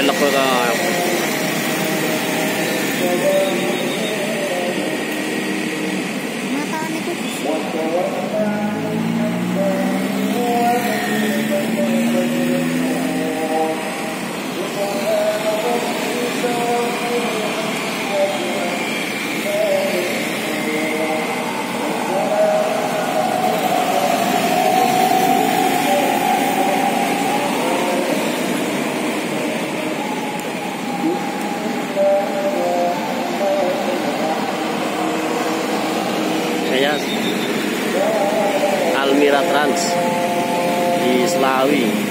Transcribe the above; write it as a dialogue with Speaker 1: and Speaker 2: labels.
Speaker 1: Pelak ko ka.
Speaker 2: Matani ko.
Speaker 1: Saya Almira Trans di Selawi.